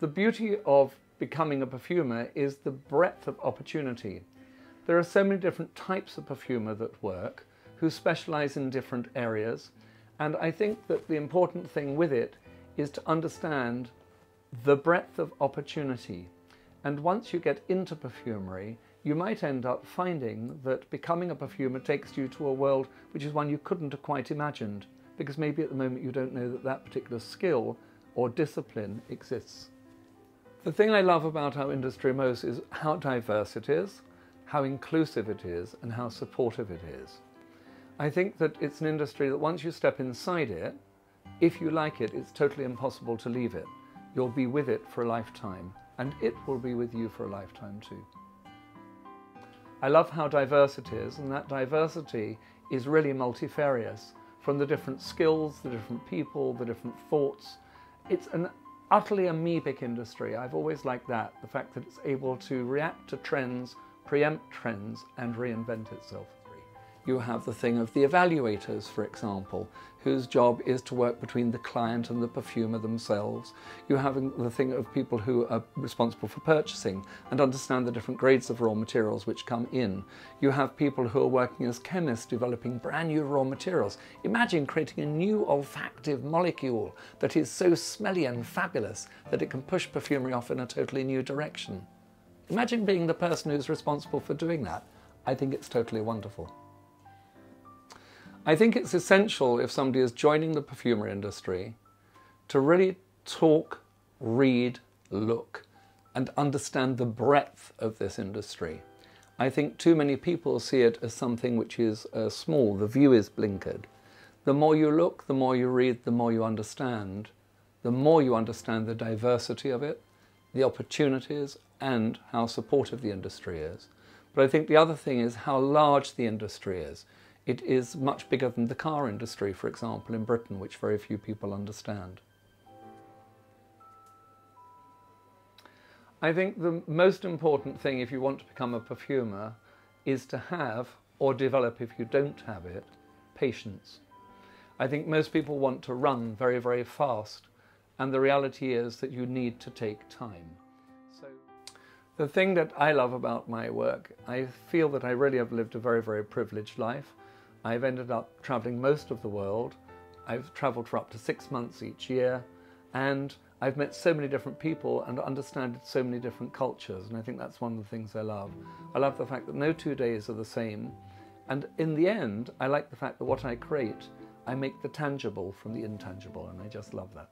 The beauty of becoming a perfumer is the breadth of opportunity. There are so many different types of perfumer that work who specialize in different areas. And I think that the important thing with it is to understand the breadth of opportunity. And once you get into perfumery, you might end up finding that becoming a perfumer takes you to a world which is one you couldn't have quite imagined, because maybe at the moment you don't know that that particular skill or discipline exists. The thing I love about our industry most is how diverse it is, how inclusive it is, and how supportive it is. I think that it's an industry that once you step inside it, if you like it, it's totally impossible to leave it. You'll be with it for a lifetime, and it will be with you for a lifetime too. I love how diverse it is, and that diversity is really multifarious from the different skills, the different people, the different thoughts. It's an utterly amoebic industry. I've always liked that, the fact that it's able to react to trends, preempt trends, and reinvent itself. You have the thing of the evaluators, for example, whose job is to work between the client and the perfumer themselves. You have the thing of people who are responsible for purchasing and understand the different grades of raw materials which come in. You have people who are working as chemists developing brand new raw materials. Imagine creating a new olfactive molecule that is so smelly and fabulous that it can push perfumery off in a totally new direction. Imagine being the person who's responsible for doing that. I think it's totally wonderful. I think it's essential if somebody is joining the perfumery industry to really talk, read, look, and understand the breadth of this industry. I think too many people see it as something which is uh, small, the view is blinkered. The more you look, the more you read, the more you understand. The more you understand the diversity of it, the opportunities, and how supportive the industry is. But I think the other thing is how large the industry is. It is much bigger than the car industry, for example, in Britain, which very few people understand. I think the most important thing if you want to become a perfumer is to have, or develop if you don't have it, patience. I think most people want to run very, very fast, and the reality is that you need to take time. So, the thing that I love about my work, I feel that I really have lived a very, very privileged life. I've ended up traveling most of the world. I've traveled for up to six months each year and I've met so many different people and understood so many different cultures and I think that's one of the things I love. I love the fact that no two days are the same and in the end I like the fact that what I create I make the tangible from the intangible and I just love that.